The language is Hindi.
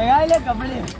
लगाए ले कपड़े।